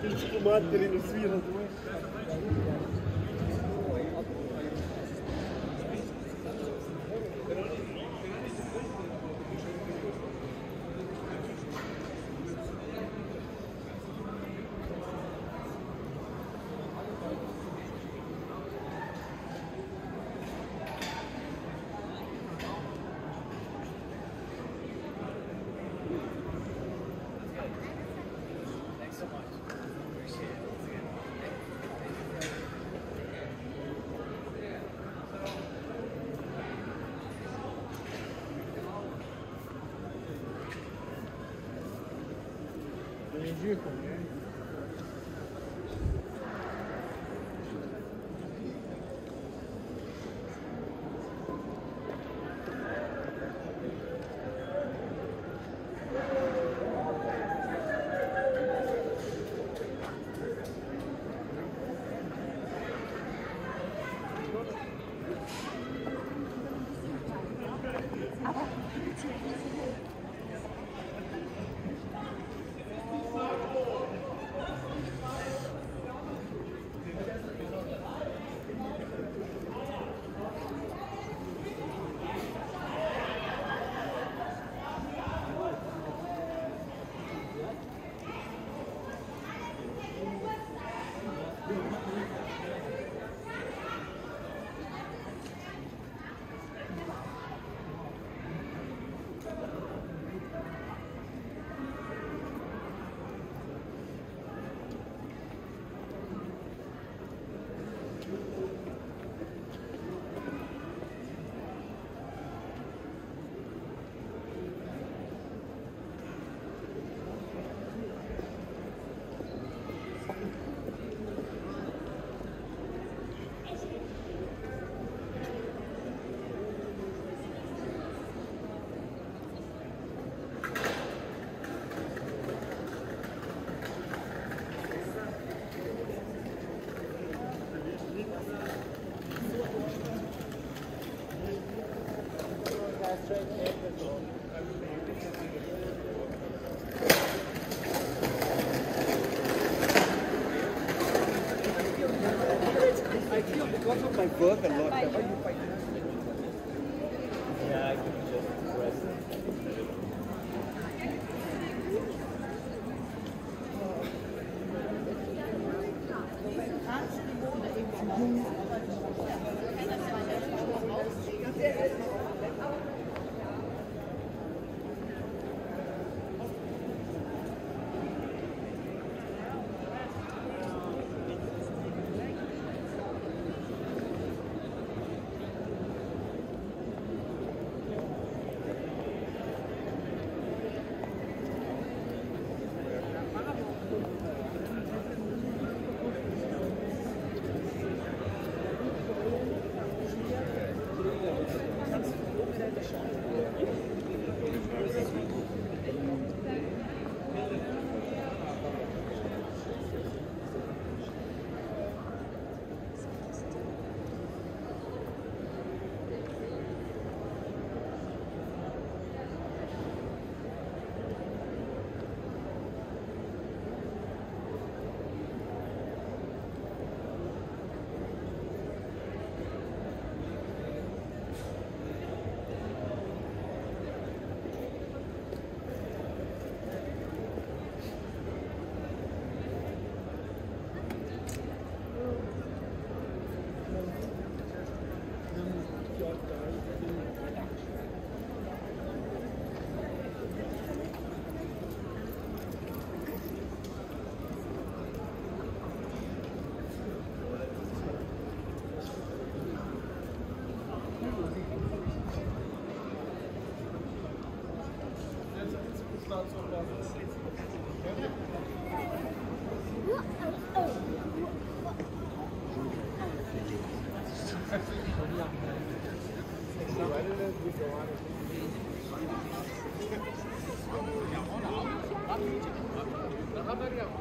Pičku materinu svi razumiješ. Indico. work a lot.